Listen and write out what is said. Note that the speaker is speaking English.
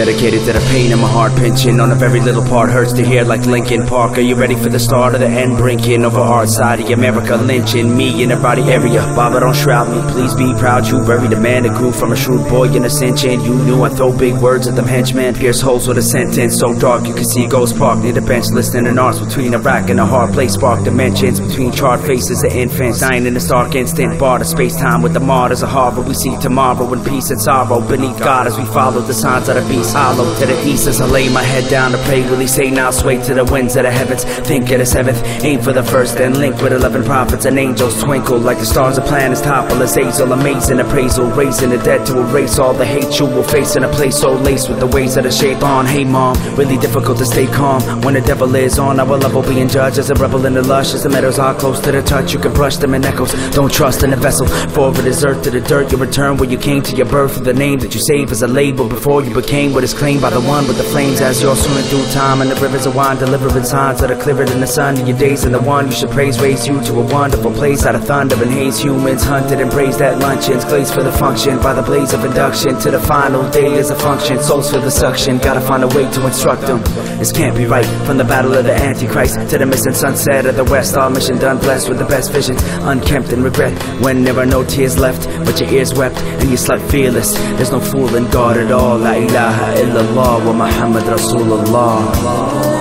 Dedicated to the pain in my heart pinching On a very little part. Hurts to hear like Linkin Park. Are you ready for the start of the end? Brinking Over hard side of America lynching Me in the body area. Baba don't shroud me. Please be proud. You buried a man that grew from a shrewd boy in a ascension You knew I throw big words at them henchmen. Pierce holes with a sentence so dark you can see ghosts park Near the bench listening to arms between a rack and a hard place. Spark dimensions between charred faces of infants. Dying in the stark instant. Bar to space-time with the martyrs of Harvard. We see tomorrow in peace and sorrow. Beneath God as we follow the signs of the beast Hollow to the east as I lay my head down to pray. Will he say now sway to the winds of the heavens Think of the seventh, aim for the first Then link with eleven prophets and angels. Twinkle like the stars of planets topple as Azazel Amazing appraisal, raising the dead to erase All the hate you will face in a place so laced With the ways of the shape on. Hey mom, really difficult to stay calm. When the devil is on our level being judged As a rebel in the lush, as the meadows are close to the touch You can brush them in echoes, don't trust in the vessel Forward is earth to the dirt, you return where you came to your birth with The name that you save as a label before you became what is claimed by the one with the flames As you're in due time. And the rivers of wine Delivering signs that are clearer than the sun in your days. And the one you should praise raise you to a wonderful place. Out of thunder and haze humans hunted and praised at luncheons Glazed for the function. By the blaze of induction To the final day is a function, souls for the suction. Gotta find a way to instruct them. This can't be right. From the battle of the Antichrist To the missing sunset of the west All mission done blessed with the best visions Unkempt in regret When there are no tears left But your ears wept and you slept fearless. There's no fooling God at all. La ilaha إله إلا الله ومحمد رسول الله.